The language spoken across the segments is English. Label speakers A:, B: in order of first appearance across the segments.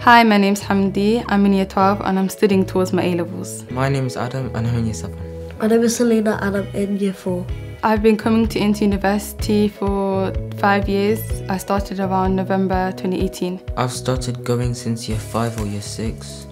A: Hi, my name's Hamdi. I'm in year 12 and I'm studying towards my A-levels.
B: My name is Adam and I'm in year 7.
C: My name is Selena and I'm in year 4.
A: I've been coming to IntoUniversity for five years. I started around November 2018.
B: I've started going since year 5 or year 6.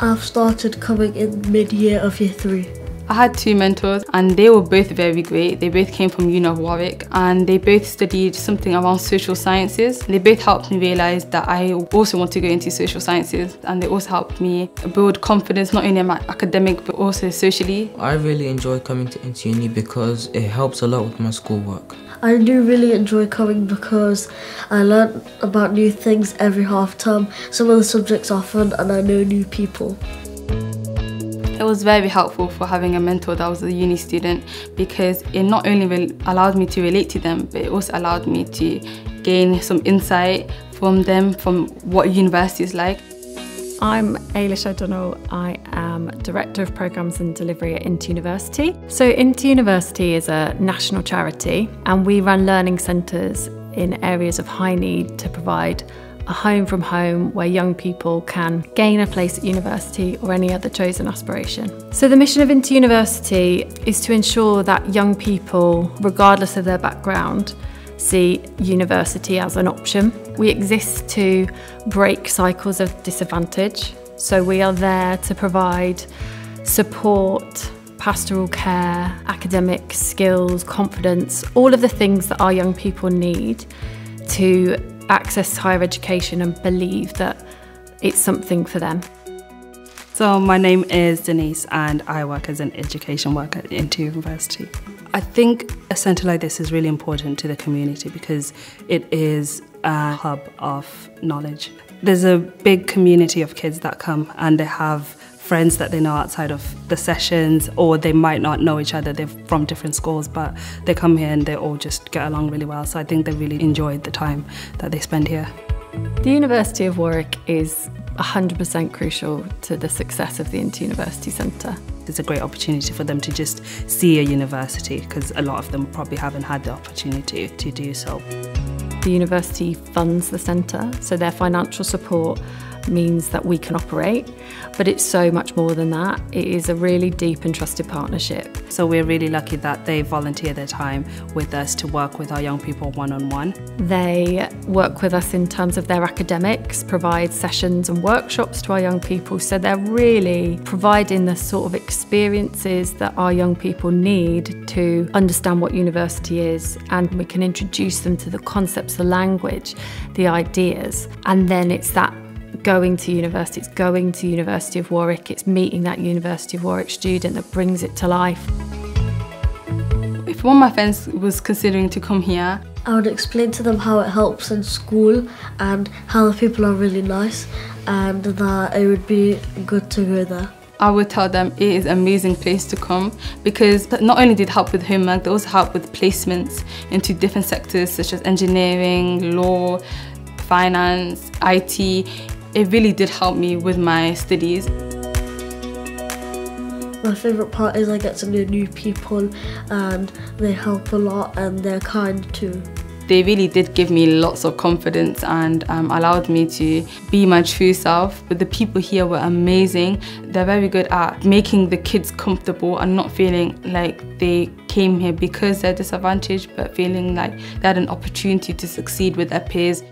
C: I've started coming in mid-year of year 3.
A: I had two mentors and they were both very great. They both came from Uni of Warwick and they both studied something around social sciences. They both helped me realise that I also want to go into social sciences and they also helped me build confidence not only in my academic but also socially.
B: I really enjoy coming to Into Uni because it helps a lot with my schoolwork.
C: I do really enjoy coming because I learn about new things every half term. Some of the subjects are fun and I know new people.
A: It was very helpful for having a mentor that was a uni student because it not only allowed me to relate to them, but it also allowed me to gain some insight from them, from what university is like.
D: I'm Ailish O'Donnell. I am Director of Programmes and Delivery at IntoUniversity. So IntoUniversity is a national charity and we run learning centres in areas of high need to provide a home from home where young people can gain a place at university or any other chosen aspiration. So the mission of IntoUniversity is to ensure that young people, regardless of their background, see university as an option. We exist to break cycles of disadvantage. So we are there to provide support, pastoral care, academic skills, confidence, all of the things that our young people need to access higher education and believe that it's something for them.
E: So my name is Denise and I work as an education worker at IntoUniversity. I think a centre like this is really important to the community because it is a hub of knowledge. There's a big community of kids that come and they have friends that they know outside of the sessions or they might not know each other they're from different schools but they come here and they all just get along really well so I think they really enjoyed the time that they spend here.
D: The University of Warwick is 100% crucial to the success of the IntoUniversity Centre.
E: It's a great opportunity for them to just see a university because a lot of them probably haven't had the opportunity to do so.
D: The university funds the centre, so their financial support means that we can operate, but it's so much more than that. It is a really deep and trusted partnership.
E: So we're really lucky that they volunteer their time with us to work with our young people one on one.
D: They work with us in terms of their academics, provide sessions and workshops to our young people, so they're really providing the sort of experiences that our young people need to understand what university is, and we can introduce them to the concepts, the language, the ideas, and then it's that going to university, it's going to University of Warwick, it's meeting that University of Warwick student that brings it to life.
A: If one of my friends was considering to come here,
C: I would explain to them how it helps in school and how the people are really nice and that it would be good to go there.
A: I would tell them it is an amazing place to come because not only did it help with homework, they also help with placements into different sectors such as engineering, law, finance, IT it really did help me with my studies.
C: My favourite part is I get to know new people and they help a lot and they're kind too.
A: They really did give me lots of confidence and um, allowed me to be my true self. But the people here were amazing. They're very good at making the kids comfortable and not feeling like they came here because they're disadvantaged, but feeling like they had an opportunity to succeed with their peers.